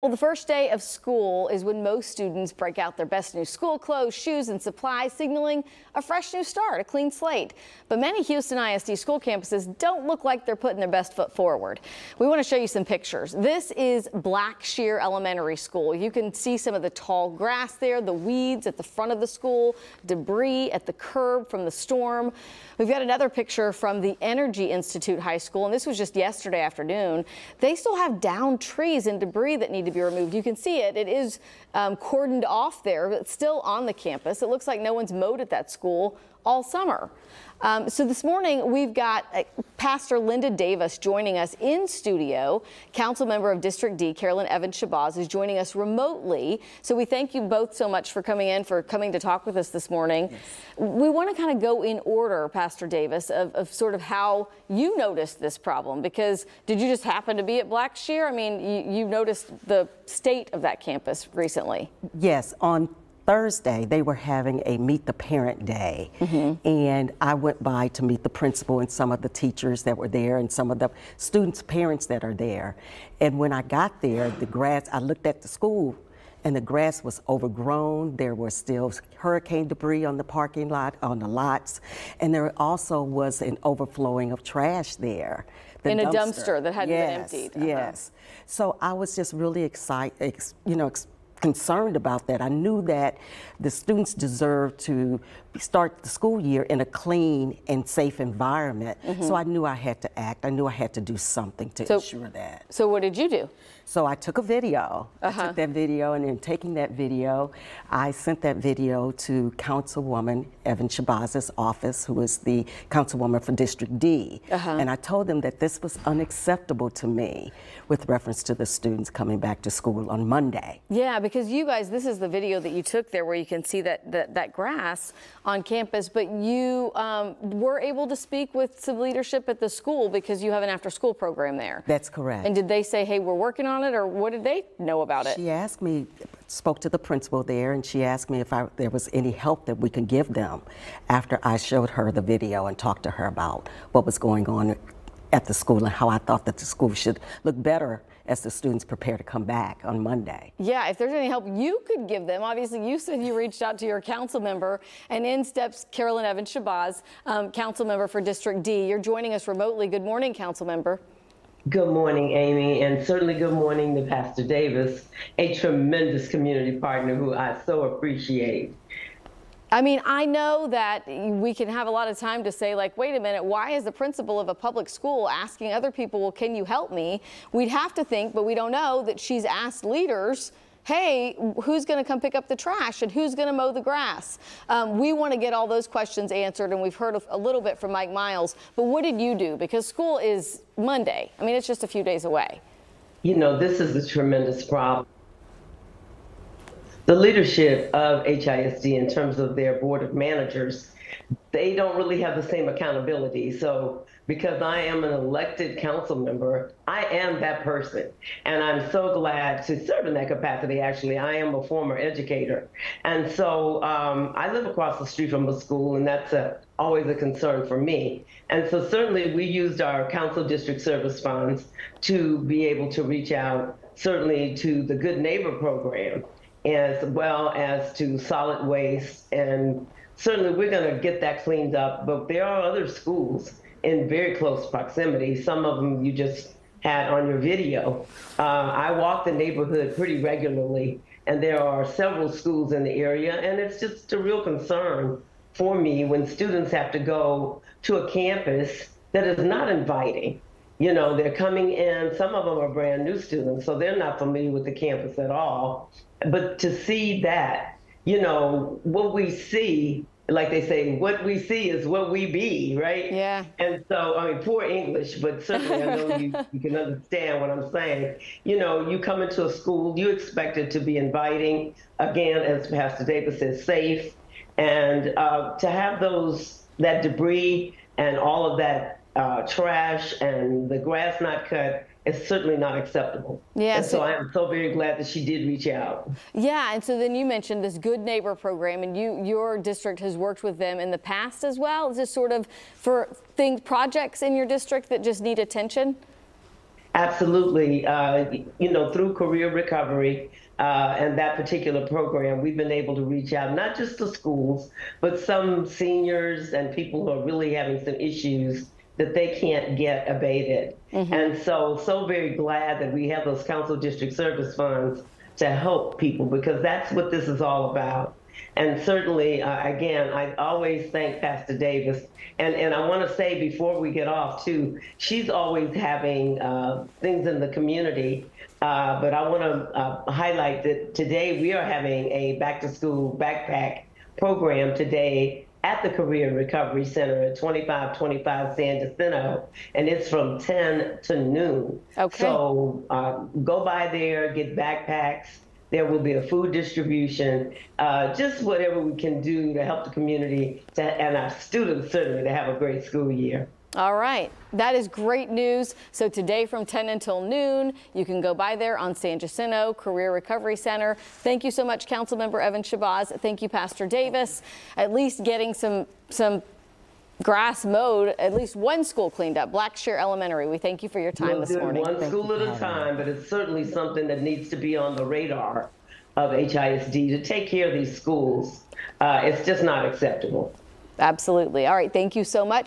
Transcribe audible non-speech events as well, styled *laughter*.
Well, the first day of school is when most students break out their best new school clothes, shoes, and supplies, signaling a fresh new start, a clean slate. But many Houston ISD school campuses don't look like they're putting their best foot forward. We want to show you some pictures. This is Blackshear Elementary School. You can see some of the tall grass there, the weeds at the front of the school, debris at the curb from the storm. We've got another picture from the Energy Institute High School, and this was just yesterday afternoon. They still have downed trees and debris that need to be removed. You can see it. It is um, cordoned off there, but still on the campus. It looks like no one's mowed at that school all summer. Um, so this morning we've got uh, Pastor Linda Davis joining us in studio. Council member of District D, Carolyn Evans Shabazz, is joining us remotely. So we thank you both so much for coming in, for coming to talk with us this morning. Yes. We want to kind of go in order, Pastor Davis, of, of, sort of how you noticed this problem. Because did you just happen to be at Blackshear? I mean, you, you noticed the state of that campus recently. Yes, on Thursday, they were having a Meet the Parent Day. Mm-hmm. And I went by to meet the principal and some of the teachers that were there and some of the students' parents that are there. And when I got there, the grads, I looked at the school and the grass was overgrown. There were still hurricane debris on the parking lot, on the lots, and there also was an overflowing of trash there. The in dumpster. a dumpster that had yes, been emptied. Uh-huh. Yes. So I was just really excited, you know, concerned about that. I knew that the students deserved to start the school year in a clean and safe environment. Mm -hmm. So I knew I had to act. I knew I had to do something to so, ensure that. So what did you do? So I took a video. Uh -huh. I took uh-huh. that video, and in taking that video, I sent that video to Councilwoman Evan Shabazz's office, who is the councilwoman for District D. Uh -huh. And I told them that this was unacceptable to me with reference to the students coming back to school on Monday. Yeah, because you guys, this is the video that you took there where you can see that, that, that grass on campus, but you um, were able to speak with some leadership at the school because you have an after school program there. That's correct. And did they say, hey, we're working on it, or what did they know about it? She asked me, spoke to the principal there, and she asked me if I, there was any help that we could give them after I showed her the video and talked to her about what was going on at the school and how I thought that the school should look better as the students prepare to come back on Monday. Yeah, if there's any help you could give them, obviously you said you reached out to your council member, and in steps Carolyn Evans Shabazz, um, council member for District D. You're joining us remotely. Good morning, council member. Good morning, Amy, and certainly good morning to Pastor Davis, a tremendous community partner who I so appreciate. I mean, I know that we can have a lot of time to say, like, wait a minute, why is the principal of a public school asking other people, well, can you help me? We'd have to think, but we don't know that she's asked leaders hey, who's going to come pick up the trash and who's going to mow the grass? Um, we want to get all those questions answered, and we've heard a little bit from Mike Miles. But what did you do? Because school is Monday. I mean, it's just a few days away. You know, this is a tremendous problem the leadership of HISD in terms of their board of managers, they don't really have the same accountability. So because I am an elected council member, I am that person. And I'm so glad to serve in that capacity, actually. I am a former educator. And so um, I live across the street from a school, and that's a, always a concern for me. And so certainly we used our council district service funds to be able to reach out, certainly to the Good Neighbor program as well as to solid waste. And certainly we're going to get that cleaned up. But there are other schools in very close proximity. Some of them you just had on your video. Uh, I walk the neighborhood pretty regularly, and there are several schools in the area, and it's just a real concern for me when students have to go to a campus that is not inviting. You know, they're coming in, some of them are brand new students, so they're not familiar with the campus at all but to see that, you know, what we see, like they say, what we see is what we be, right? Yeah. And so, I mean, poor English, but certainly I know you, *laughs* you can understand what I'm saying. You know, you come into a school, you expect it to be inviting, again, as Pastor Davis says, safe, and uh, to have those, that debris and all of that uh, trash and the grass not cut, it's certainly not acceptable. Yeah. so, so I am so very glad that she did reach out. Yeah, and so then you mentioned this Good Neighbor program, and you your district has worked with them in the past as well. Is this sort of for things projects in your district that just need attention? Absolutely. Uh, you know, through career recovery uh, and that particular program, we've been able to reach out not just to schools, but some seniors and people who are really having some issues that they can't get abated. And so, so very glad that we have those council district service funds to help people because that's what this is all about. And certainly, uh, again, I always thank Pastor Davis. And, and I want to say before we get off, too, she's always having uh, things in the community. Uh, but I want to uh, highlight that today we are having a back to school backpack program today at the Career Recovery Center at 2525 San Jacinto, and it's from 10 to noon. Okay. So uh, go by there, get backpacks. There will be a food distribution, uh, just whatever we can do to help the community to, and our students certainly to have a great school year. All right, that is great news. So today from 10 until noon, you can go by there on San Jacinto Career Recovery Center. Thank you so much, Councilmember Evan Shabazz. Thank you, Pastor Davis. At least getting some some grass mowed, at least one school cleaned up, Blackshear Elementary. We thank you for your time We'll this morning. one school at a time, but it's certainly something that needs to be on the radar of HISD to take care of these schools. Uh, it's just not acceptable. Absolutely. All right, thank you so much.